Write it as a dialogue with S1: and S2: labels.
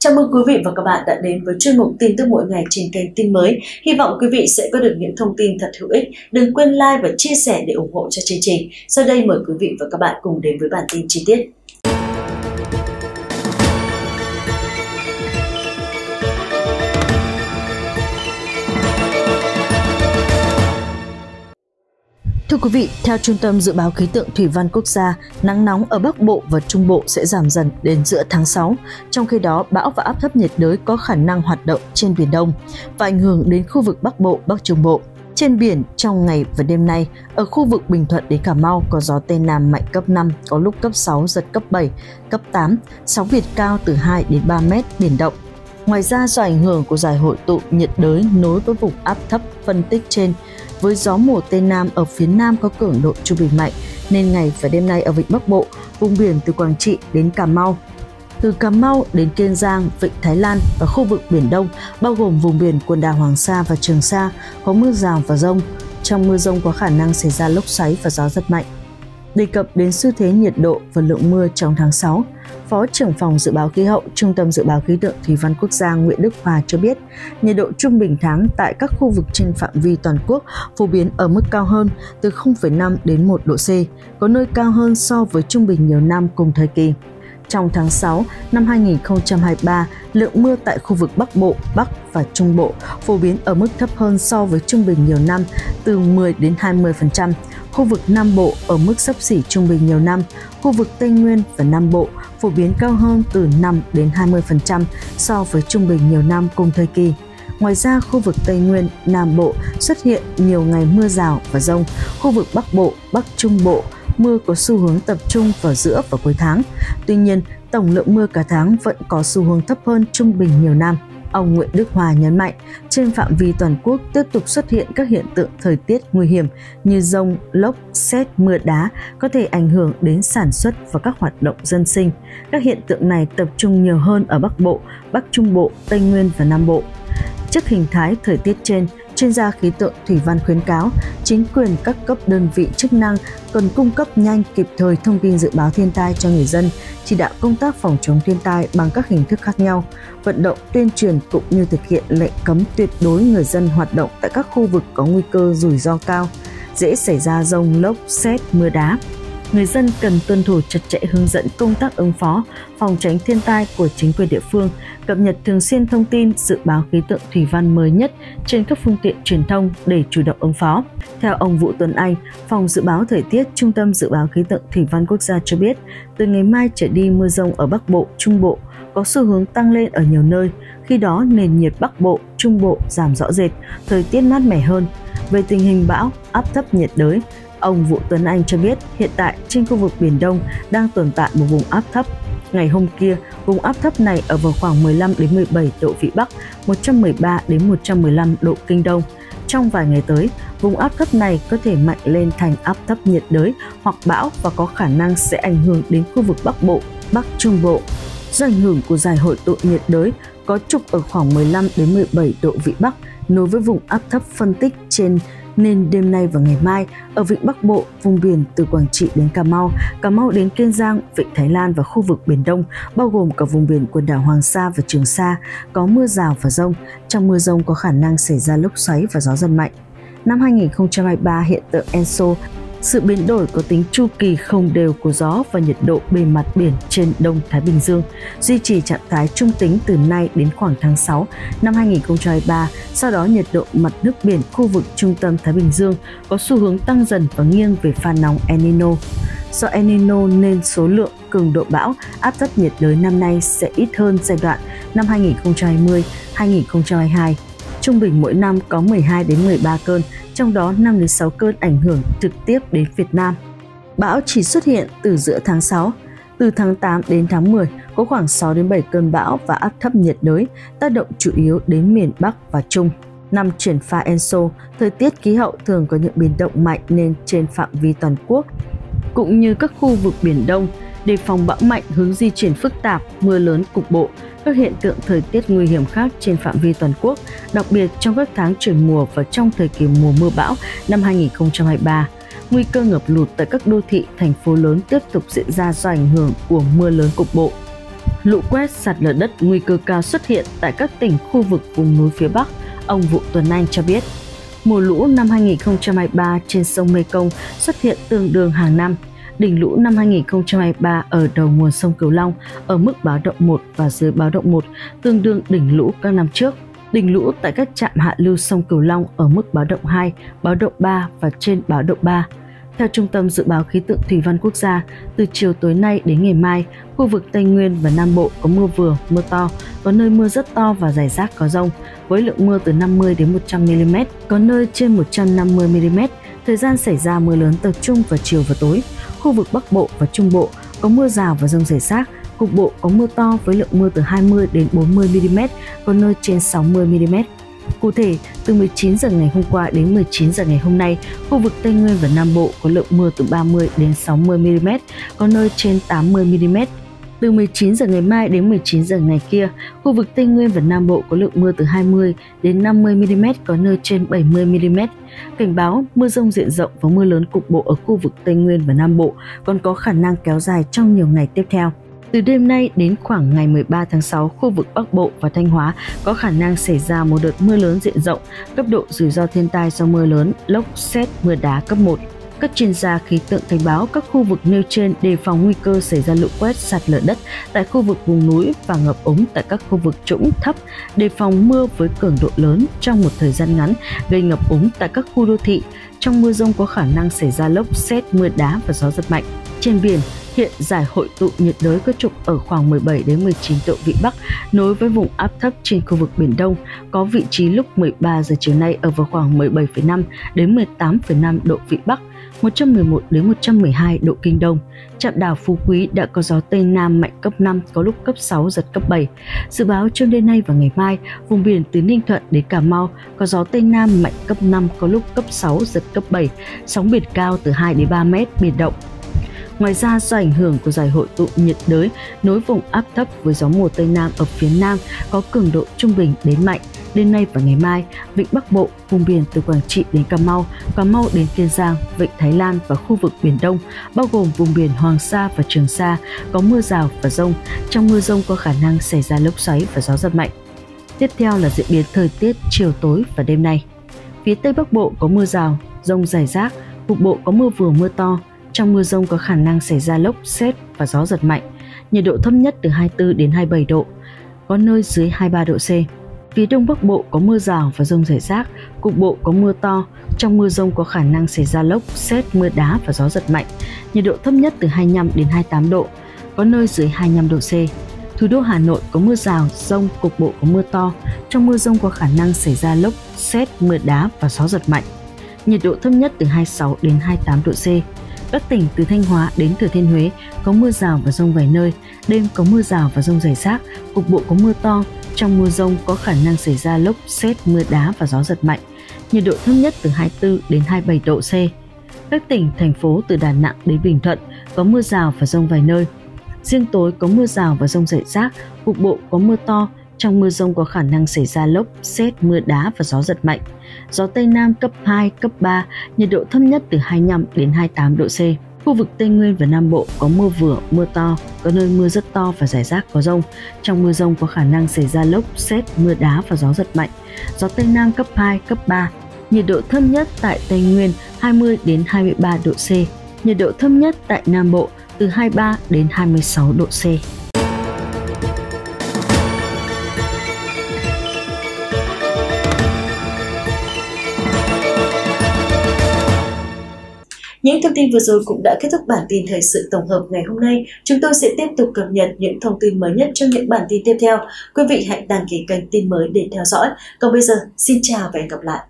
S1: Chào mừng quý vị và các bạn đã đến với chuyên mục tin tức mỗi ngày trên kênh tin mới. Hy vọng quý vị sẽ có được những thông tin thật hữu ích. Đừng quên like và chia sẻ để ủng hộ cho chương trình. Sau đây mời quý vị và các bạn cùng đến với bản tin chi tiết. Quý vị, theo Trung tâm Dự báo Khí tượng Thủy văn Quốc gia, nắng nóng ở Bắc Bộ và Trung Bộ sẽ giảm dần đến giữa tháng 6. Trong khi đó, bão và áp thấp nhiệt đới có khả năng hoạt động trên Biển Đông và ảnh hưởng đến khu vực Bắc Bộ, Bắc Trung Bộ. Trên biển, trong ngày và đêm nay, ở khu vực Bình Thuận đến Cà Mau có gió Tây Nam mạnh cấp 5, có lúc cấp 6, giật cấp 7, cấp 8, sóng biển cao từ 2 đến 3 mét, biển động. Ngoài ra, do ảnh hưởng của giải hội tụ nhiệt đới nối với vùng áp thấp phân tích trên, với gió mùa Tây Nam ở phía Nam có cường độ trung bình mạnh, nên ngày và đêm nay ở vịnh Bắc Bộ, vùng biển từ Quảng Trị đến Cà Mau, từ Cà Mau đến Kiên Giang, Vịnh Thái Lan và khu vực Biển Đông, bao gồm vùng biển quần đảo Hoàng Sa và Trường Sa, có mưa rào và rông. Trong mưa rông có khả năng xảy ra lốc xoáy và gió rất mạnh. Đề cập đến xu thế nhiệt độ và lượng mưa trong tháng 6, Phó trưởng phòng dự báo khí hậu Trung tâm Dự báo Khí tượng Thủy văn Quốc gia Nguyễn Đức Hòa cho biết, nhiệt độ trung bình tháng tại các khu vực trên phạm vi toàn quốc phổ biến ở mức cao hơn từ 0,5 đến 1 độ C, có nơi cao hơn so với trung bình nhiều năm cùng thời kỳ. Trong tháng 6 năm 2023, lượng mưa tại khu vực Bắc Bộ, Bắc và Trung Bộ phổ biến ở mức thấp hơn so với trung bình nhiều năm từ 10 đến 20%, khu vực Nam Bộ ở mức sấp xỉ trung bình nhiều năm, khu vực Tây Nguyên và Nam Bộ phổ biến cao hơn từ 5 đến 20% so với trung bình nhiều năm cùng thời kỳ. Ngoài ra, khu vực Tây Nguyên, Nam Bộ xuất hiện nhiều ngày mưa rào và rông, khu vực Bắc Bộ, Bắc Trung Bộ mưa có xu hướng tập trung vào giữa và cuối tháng. Tuy nhiên, tổng lượng mưa cả tháng vẫn có xu hướng thấp hơn trung bình nhiều năm. Ông Nguyễn Đức Hòa nhấn mạnh, trên phạm vi toàn quốc tiếp tục xuất hiện các hiện tượng thời tiết nguy hiểm như rông, lốc, xét, mưa đá có thể ảnh hưởng đến sản xuất và các hoạt động dân sinh. Các hiện tượng này tập trung nhiều hơn ở Bắc Bộ, Bắc Trung Bộ, Tây Nguyên và Nam Bộ. Trước hình thái thời tiết trên, chuyên gia khí tượng thủy văn khuyến cáo chính quyền các cấp đơn vị chức năng cần cung cấp nhanh kịp thời thông tin dự báo thiên tai cho người dân, chỉ đạo công tác phòng chống thiên tai bằng các hình thức khác nhau, vận động tuyên truyền cũng như thực hiện lệnh cấm tuyệt đối người dân hoạt động tại các khu vực có nguy cơ rủi ro cao, dễ xảy ra rông lốc, xét, mưa đá người dân cần tuân thủ chặt chẽ hướng dẫn công tác ứng phó, phòng tránh thiên tai của chính quyền địa phương, cập nhật thường xuyên thông tin dự báo khí tượng thủy văn mới nhất trên các phương tiện truyền thông để chủ động ứng phó. Theo ông Vũ Tuấn Anh, Phòng Dự báo Thời tiết Trung tâm Dự báo Khí tượng Thủy văn Quốc gia cho biết, từ ngày mai trở đi mưa rông ở Bắc Bộ, Trung Bộ có xu hướng tăng lên ở nhiều nơi, khi đó nền nhiệt Bắc Bộ, Trung Bộ giảm rõ rệt, thời tiết mát mẻ hơn. Về tình hình bão, áp thấp nhiệt đới, Ông Vũ Tuấn Anh cho biết hiện tại trên khu vực Biển Đông đang tồn tại một vùng áp thấp. Ngày hôm kia, vùng áp thấp này ở vào khoảng 15 đến 17 độ vĩ Bắc, 113 đến 115 độ kinh Đông. Trong vài ngày tới, vùng áp thấp này có thể mạnh lên thành áp thấp nhiệt đới hoặc bão và có khả năng sẽ ảnh hưởng đến khu vực Bắc Bộ, Bắc Trung Bộ. Do ảnh hưởng của giải hội tụ nhiệt đới có trục ở khoảng 15 đến 17 độ vĩ Bắc nối với vùng áp thấp phân tích trên nên đêm nay và ngày mai ở vịnh Bắc Bộ, vùng biển từ Quảng Trị đến Cà Mau, Cà Mau đến Kiên Giang, vịnh Thái Lan và khu vực Biển Đông, bao gồm cả vùng biển quần đảo Hoàng Sa và Trường Sa, có mưa rào và rông. Trong mưa rông có khả năng xảy ra lốc xoáy và gió giật mạnh. Năm 2023, hiện tượng Enso sự biến đổi có tính chu kỳ không đều của gió và nhiệt độ bề mặt biển trên Đông Thái Bình Dương duy trì trạng thái trung tính từ nay đến khoảng tháng 6 năm 2023. Sau đó nhiệt độ mặt nước biển khu vực trung tâm Thái Bình Dương có xu hướng tăng dần và nghiêng về pha nóng El Nino. Do El Nino nên số lượng cường độ bão áp thấp nhiệt đới năm nay sẽ ít hơn giai đoạn năm 2020-2022 trung bình mỗi năm có 12 đến 13 cơn, trong đó 5 đến 6 cơn ảnh hưởng trực tiếp đến Việt Nam. Bão chỉ xuất hiện từ giữa tháng 6, từ tháng 8 đến tháng 10 có khoảng 6 đến 7 cơn bão và áp thấp nhiệt đới tác động chủ yếu đến miền Bắc và Trung. Năm chuyển pha Enso, thời tiết khí hậu thường có những biến động mạnh nên trên phạm vi toàn quốc, cũng như các khu vực Biển Đông, đề phòng bão mạnh hướng di chuyển phức tạp, mưa lớn cục bộ, các hiện tượng thời tiết nguy hiểm khác trên phạm vi toàn quốc, đặc biệt trong các tháng chuyển mùa và trong thời kỳ mùa mưa bão năm 2023. Nguy cơ ngập lụt tại các đô thị, thành phố lớn tiếp tục diễn ra do ảnh hưởng của mưa lớn cục bộ. lũ quét sạt lở đất nguy cơ cao xuất hiện tại các tỉnh khu vực vùng núi phía Bắc, ông Vũ Tuấn Anh cho biết. Mùa lũ năm 2023 trên sông Mekong xuất hiện tương đương hàng năm. Đỉnh lũ năm 2023 ở đầu nguồn sông Cửu Long ở mức báo động 1 và dưới báo động 1, tương đương đỉnh lũ các năm trước. Đỉnh lũ tại các trạm hạ lưu sông Cửu Long ở mức báo động 2, báo động 3 và trên báo động 3. Theo Trung tâm Dự báo Khí tượng Thủy văn Quốc gia, từ chiều tối nay đến ngày mai, khu vực Tây Nguyên và Nam Bộ có mưa vừa, mưa to, có nơi mưa rất to và rải rác có rông, với lượng mưa từ 50 đến 100 mm, có nơi trên 150 mm. Thời gian xảy ra mưa lớn tập trung vào chiều và tối. Khu vực Bắc Bộ và Trung Bộ có mưa rào và rông rải rác, cục bộ có mưa to với lượng mưa từ 20 đến 40 mm, có nơi trên 60 mm. Cụ thể, từ 19 giờ ngày hôm qua đến 19 giờ ngày hôm nay, khu vực Tây Nguyên và Nam Bộ có lượng mưa từ 30 đến 60 mm, có nơi trên 80 mm. Từ 19 giờ ngày mai đến 19 giờ ngày kia, khu vực Tây Nguyên và Nam Bộ có lượng mưa từ 20 đến 50 mm, có nơi trên 70 mm. Cảnh báo mưa rông diện rộng và mưa lớn cục bộ ở khu vực Tây Nguyên và Nam Bộ còn có khả năng kéo dài trong nhiều ngày tiếp theo. Từ đêm nay đến khoảng ngày 13 tháng 6, khu vực Bắc Bộ và Thanh Hóa có khả năng xảy ra một đợt mưa lớn diện rộng, cấp độ rủi ro thiên tai do mưa lớn, lốc, xét, mưa đá cấp 1. Các chuyên gia khí tượng cảnh báo các khu vực nêu trên đề phòng nguy cơ xảy ra lũ quét sạt lở đất tại khu vực vùng núi và ngập ống tại các khu vực trũng thấp, đề phòng mưa với cường độ lớn trong một thời gian ngắn gây ngập úng tại các khu đô thị. Trong mưa rông có khả năng xảy ra lốc, xét, mưa đá và gió giật mạnh. Trên biển, Hiện giải hội tụ nhiệt đới có trục ở khoảng 17 đến 19 độ vĩ Bắc, nối với vùng áp thấp trên khu vực Biển Đông, có vị trí lúc 13 giờ chiều nay ở vào khoảng 17,5 đến 18,5 độ vĩ Bắc, 111 đến 112 độ kinh đông. Trạm đảo Phú Quý đã có gió Tây Nam mạnh cấp 5, có lúc cấp 6, giật cấp 7. Dự báo trong đêm nay và ngày mai, vùng biển từ Ninh Thuận đến Cà Mau có gió Tây Nam mạnh cấp 5, có lúc cấp 6, giật cấp 7. Sóng biển cao từ 2 đến 3 mét, biển động. Ngoài ra, do ảnh hưởng của giải hội tụ nhiệt đới nối vùng áp thấp với gió mùa Tây Nam ở phía Nam có cường độ trung bình đến mạnh, đêm nay và ngày mai, vịnh Bắc Bộ, vùng biển từ Quảng Trị đến Cà Mau, Cà Mau đến Kiên Giang, vịnh Thái Lan và khu vực Biển Đông, bao gồm vùng biển Hoàng Sa và Trường Sa, có mưa rào và rông. Trong mưa rông có khả năng xảy ra lốc xoáy và gió giật mạnh. Tiếp theo là diễn biến thời tiết chiều tối và đêm nay. Phía Tây Bắc Bộ có mưa rào, rông rải rác, cục bộ có mưa vừa mưa to, trong mưa rông có khả năng xảy ra lốc, xét và gió giật mạnh. Nhiệt độ thấp nhất từ 24 đến 27 độ, có nơi dưới 23 độ C. Phía đông bắc bộ có mưa rào và rông rải rác, cục bộ có mưa to. Trong mưa rông có khả năng xảy ra lốc, xét, mưa đá và gió giật mạnh. Nhiệt độ thấp nhất từ 25 đến 28 độ, có nơi dưới 25 độ C. Thủ đô Hà Nội có mưa rào, rông, cục bộ có mưa to. Trong mưa rông có khả năng xảy ra lốc, xét, mưa đá và gió giật mạnh. Nhiệt độ thấp nhất từ 26 đến 28 độ C. Các tỉnh từ Thanh Hóa đến Thừa Thiên Huế có mưa rào và rông vài nơi, đêm có mưa rào và rông rải rác, cục bộ có mưa to, trong mưa rông có khả năng xảy ra lốc, xét, mưa đá và gió giật mạnh. Nhiệt độ thấp nhất từ 24 đến 27 độ C. Các tỉnh, thành phố từ Đà Nẵng đến Bình Thuận có mưa rào và rông vài nơi. Riêng tối có mưa rào và rông rải rác, cục bộ có mưa to, trong mưa rông có khả năng xảy ra lốc, xét, mưa đá và gió giật mạnh. Gió Tây Nam cấp 2, cấp 3, nhiệt độ thấp nhất từ 25 đến 28 độ C. Khu vực Tây Nguyên và Nam Bộ có mưa vừa, mưa to, có nơi mưa rất to và rải rác có rông. Trong mưa rông có khả năng xảy ra lốc, xét, mưa đá và gió giật mạnh. Gió Tây Nam cấp 2, cấp 3. Nhiệt độ thấp nhất tại Tây Nguyên 20 đến 23 độ C. Nhiệt độ thấp nhất tại Nam Bộ từ 23 đến 26 độ C.
S2: Những thông tin vừa rồi cũng đã kết thúc bản tin thời sự tổng hợp ngày hôm nay. Chúng tôi sẽ tiếp tục cập nhật những thông tin mới nhất trong những bản tin tiếp theo. Quý vị hãy đăng ký kênh tin mới để theo dõi. Còn bây giờ, xin chào và hẹn gặp lại.